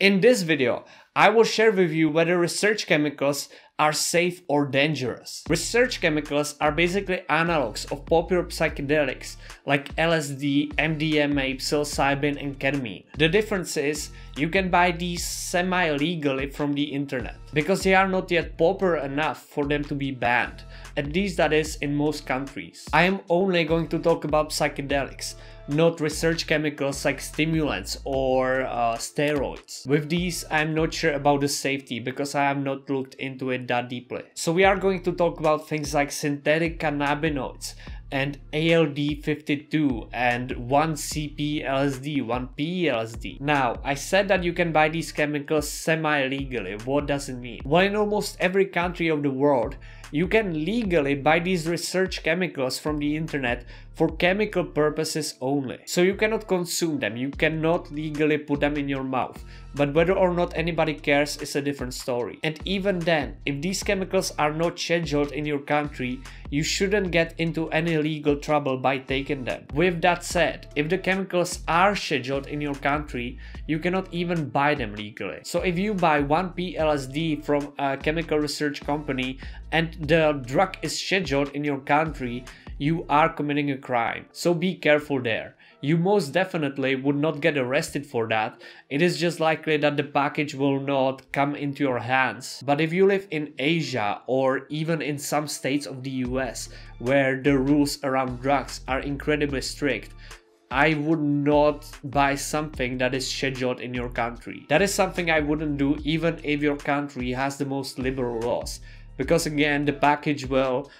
In this video, I will share with you whether research chemicals are safe or dangerous. Research chemicals are basically analogs of popular psychedelics like LSD, MDMA, psilocybin and ketamine. The difference is you can buy these semi-legally from the internet because they are not yet popular enough for them to be banned, at least that is in most countries. I am only going to talk about psychedelics, not research chemicals like stimulants or uh, steroids. With these, I'm not sure about the safety because I have not looked into it that deeply. So we are going to talk about things like synthetic cannabinoids and ALD52 and 1CP LSD, 1P LSD. Now, I said that you can buy these chemicals semi-legally. What does it mean? Well, in almost every country of the world, you can legally buy these research chemicals from the internet for chemical purposes only. So you cannot consume them, you cannot legally put them in your mouth. But whether or not anybody cares is a different story. And even then, if these chemicals are not scheduled in your country, you shouldn't get into any legal trouble by taking them. With that said, if the chemicals are scheduled in your country, you cannot even buy them legally. So if you buy 1P LSD from a chemical research company and the drug is scheduled in your country, you are committing a crime. So be careful there. You most definitely would not get arrested for that. It is just likely that the package will not come into your hands. But if you live in Asia or even in some states of the US where the rules around drugs are incredibly strict, I would not buy something that is scheduled in your country. That is something I wouldn't do even if your country has the most liberal laws. Because again, the package will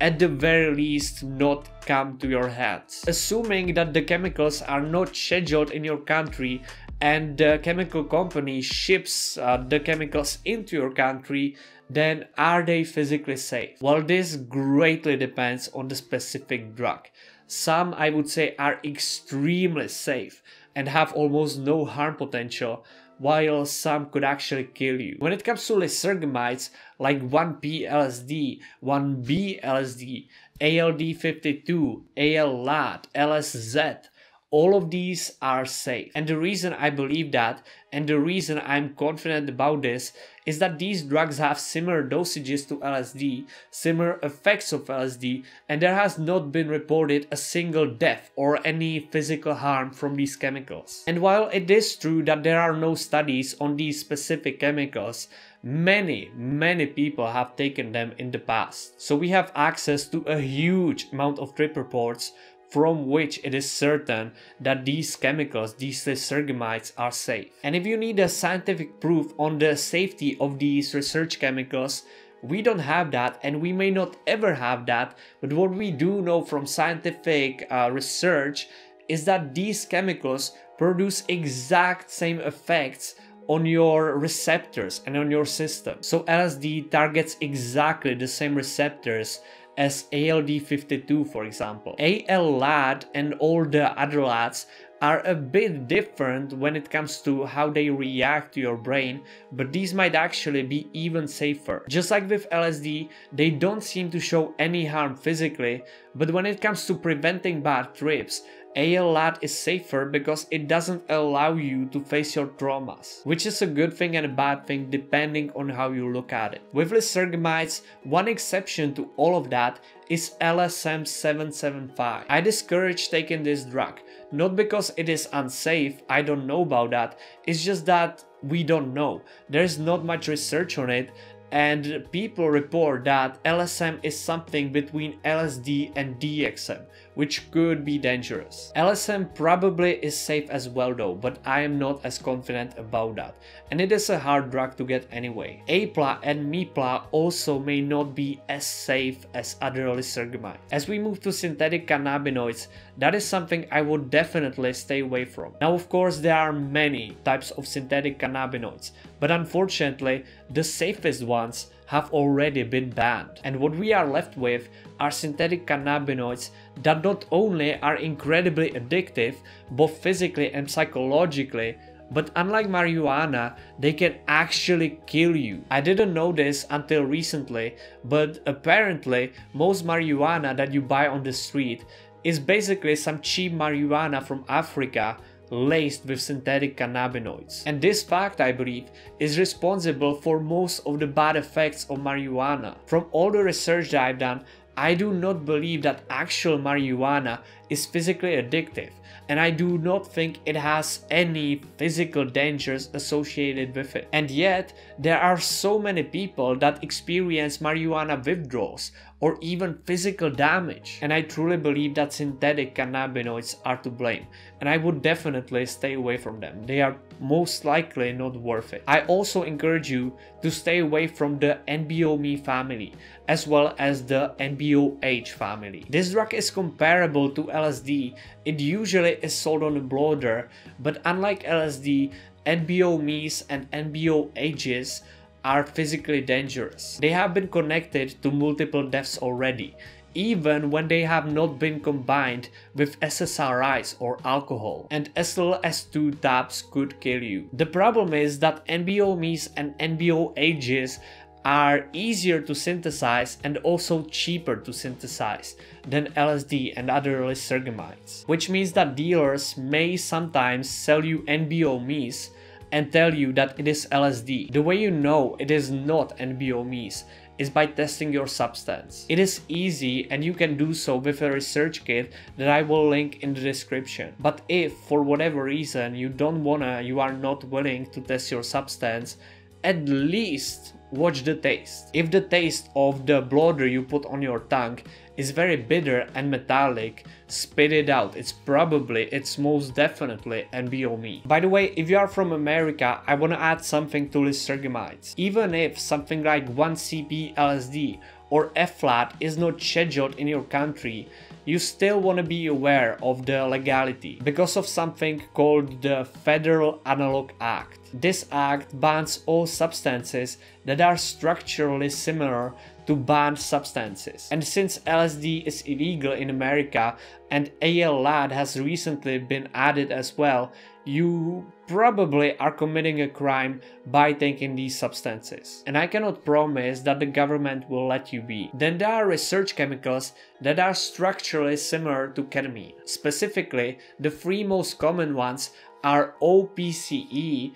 at the very least not come to your hands. Assuming that the chemicals are not scheduled in your country and the chemical company ships uh, the chemicals into your country, then are they physically safe? Well, this greatly depends on the specific drug. Some I would say are extremely safe and have almost no harm potential, while some could actually kill you. When it comes to lysergamides like 1P LSD, 1B LSD, ALD52, AL-LAD, LSZ, all of these are safe. And the reason I believe that and the reason I'm confident about this is that these drugs have similar dosages to LSD, similar effects of LSD, and there has not been reported a single death or any physical harm from these chemicals. And while it is true that there are no studies on these specific chemicals, many, many people have taken them in the past. So we have access to a huge amount of trip reports from which it is certain that these chemicals, these lysergamides are safe. And if you need a scientific proof on the safety of these research chemicals, we don't have that and we may not ever have that, but what we do know from scientific uh, research is that these chemicals produce exact same effects on your receptors and on your system. So LSD targets exactly the same receptors as ALD52 for example. AL-LAD and all the other LADs are a bit different when it comes to how they react to your brain, but these might actually be even safer. Just like with LSD, they don't seem to show any harm physically, but when it comes to preventing bad trips, AL-LAD is safer because it doesn't allow you to face your traumas, which is a good thing and a bad thing depending on how you look at it. With lysergamides, one exception to all of that is LSM-775. I discourage taking this drug, not because it is unsafe, I don't know about that, it's just that we don't know. There's not much research on it and people report that LSM is something between LSD and DXM, which could be dangerous. LSM probably is safe as well though, but I am not as confident about that, and it is a hard drug to get anyway. APLA and MIPLA also may not be as safe as other lysergamide. As we move to synthetic cannabinoids, that is something I would definitely stay away from. Now of course there are many types of synthetic cannabinoids, but unfortunately the safest ones have already been banned. And what we are left with are synthetic cannabinoids that not only are incredibly addictive, both physically and psychologically, but unlike marijuana, they can actually kill you. I didn't know this until recently, but apparently most marijuana that you buy on the street is basically some cheap marijuana from Africa laced with synthetic cannabinoids. And this fact, I believe, is responsible for most of the bad effects of marijuana. From all the research that I've done, I do not believe that actual marijuana is physically addictive and I do not think it has any physical dangers associated with it. And yet, there are so many people that experience marijuana withdrawals or even physical damage. And I truly believe that synthetic cannabinoids are to blame, and I would definitely stay away from them. They are most likely not worth it. I also encourage you to stay away from the NBOMe family as well as the NBOH family. This drug is comparable to LSD. It usually is sold on a blotter, but unlike LSD, NBOMEs and NBOHs are physically dangerous. They have been connected to multiple deaths already, even when they have not been combined with SSRIs or alcohol, and as little as two tabs could kill you. The problem is that NBOMEs and NBOHs are easier to synthesize and also cheaper to synthesize than LSD and other lysergamides, which means that dealers may sometimes sell you NBOMEs and tell you that it is LSD. The way you know it is not NBOMEs is by testing your substance. It is easy and you can do so with a research kit that I will link in the description. But if for whatever reason you don't wanna, you are not willing to test your substance, at least watch the taste. If the taste of the blotter you put on your tongue is very bitter and metallic, spit it out. It's probably, it's most definitely NBOMe. By the way, if you are from America, I wanna add something to lysergamides. Even if something like 1CP LSD or F-flat is not scheduled in your country, you still want to be aware of the legality because of something called the Federal Analog Act. This act bans all substances that are structurally similar to banned substances. And since LSD is illegal in America and AL-LAD has recently been added as well, you probably are committing a crime by taking these substances. And I cannot promise that the government will let you be. Then there are research chemicals that are structurally similar to ketamine. Specifically, the three most common ones are OPCE,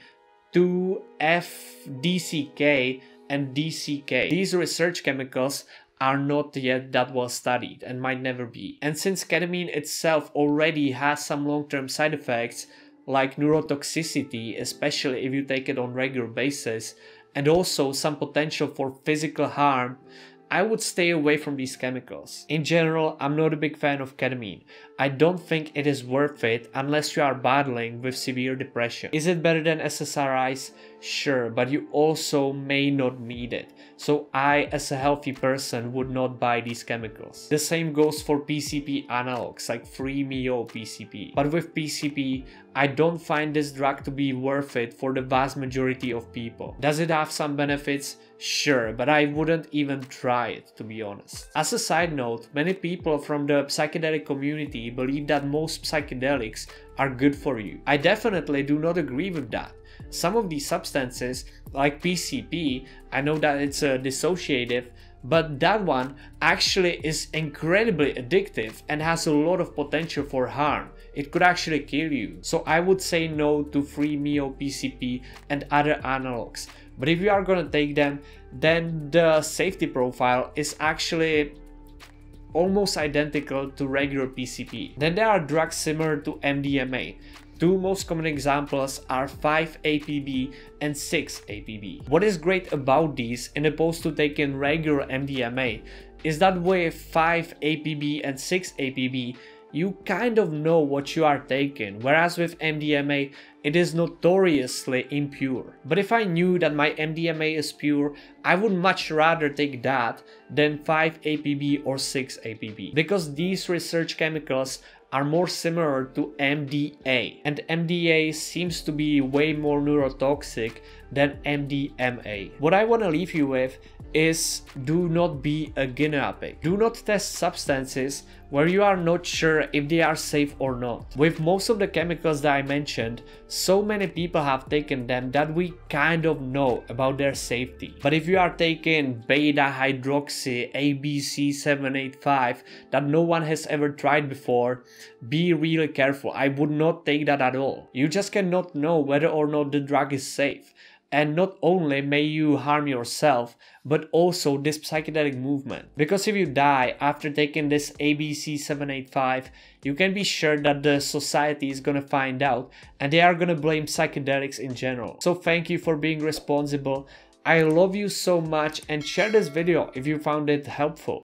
2FDCK, and DCK. These research chemicals are not yet that well studied and might never be. And since ketamine itself already has some long-term side effects like neurotoxicity, especially if you take it on regular basis, and also some potential for physical harm, I would stay away from these chemicals. In general, I'm not a big fan of ketamine. I don't think it is worth it unless you are battling with severe depression. Is it better than SSRIs? Sure, but you also may not need it. So I, as a healthy person, would not buy these chemicals. The same goes for PCP analogs like 3-MeO-PCP. But with PCP, I don't find this drug to be worth it for the vast majority of people. Does it have some benefits? Sure, but I wouldn't even try it to be honest. As a side note, many people from the psychedelic community believe that most psychedelics are good for you. I definitely do not agree with that. Some of these substances, like PCP, I know that it's a dissociative, but that one actually is incredibly addictive and has a lot of potential for harm. It could actually kill you. So I would say no to 3-MeO-PCP and other analogs. But if you are gonna take them, then the safety profile is actually almost identical to regular PCP. Then there are drugs similar to MDMA. Two most common examples are 5-APB and 6-APB. What is great about these, in opposed to taking regular MDMA, is that with 5-APB and 6-APB, you kind of know what you are taking, whereas with MDMA, it is notoriously impure. But if I knew that my MDMA is pure, I would much rather take that than 5-APB or 6-APB, because these research chemicals are more similar to MDA, and MDA seems to be way more neurotoxic than MDMA. What I want to leave you with is do not be a guinea pig. Do not test substances where you are not sure if they are safe or not. With most of the chemicals that I mentioned, so many people have taken them that we kind of know about their safety. But if you are taking beta hydroxy ABC785 that no one has ever tried before, be really careful. I would not take that at all. You just cannot know whether or not the drug is safe. And not only may you harm yourself, but also this psychedelic movement. Because if you die after taking this ABC 785, you can be sure that the society is gonna find out and they are gonna blame psychedelics in general. So thank you for being responsible. I love you so much and share this video if you found it helpful.